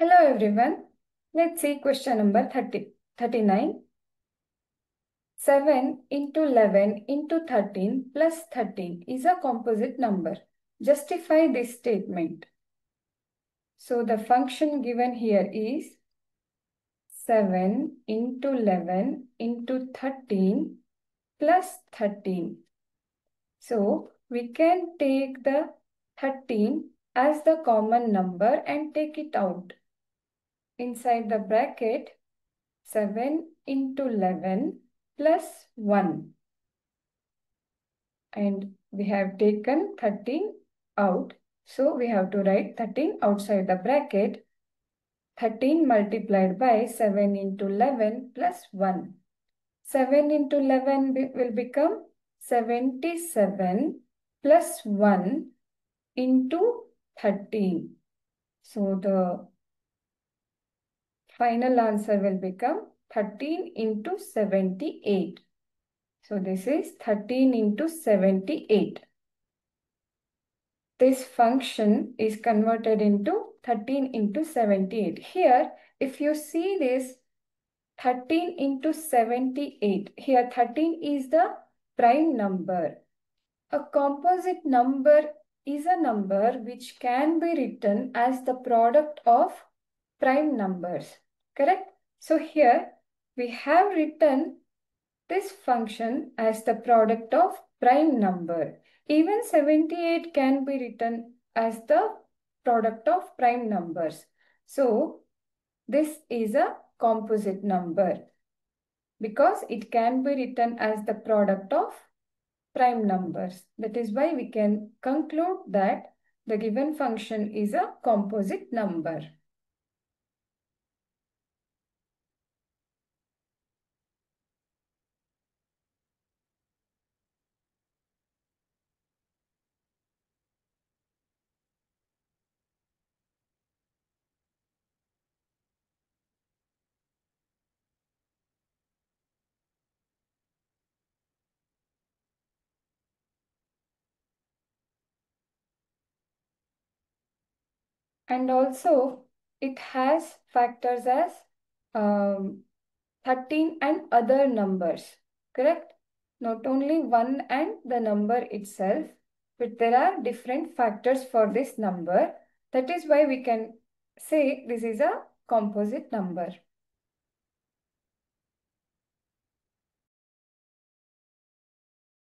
Hello everyone. Let's see question number 30, 39. 7 into 11 into 13 plus 13 is a composite number. Justify this statement. So the function given here is 7 into 11 into 13 plus 13. So we can take the 13 as the common number and take it out. Inside the bracket, 7 into 11 plus 1. And we have taken 13 out. So we have to write 13 outside the bracket. 13 multiplied by 7 into 11 plus 1. 7 into 11 will become 77 plus 1 into 13. So the final answer will become 13 into 78. So this is 13 into 78. This function is converted into 13 into 78. Here, if you see this 13 into 78, here 13 is the prime number. A composite number is a number which can be written as the product of prime numbers, correct? So here we have written this function as the product of prime number. Even 78 can be written as the product of prime numbers. So this is a composite number because it can be written as the product of prime numbers. That is why we can conclude that the given function is a composite number. And also it has factors as um, 13 and other numbers, correct? Not only one and the number itself, but there are different factors for this number. That is why we can say this is a composite number.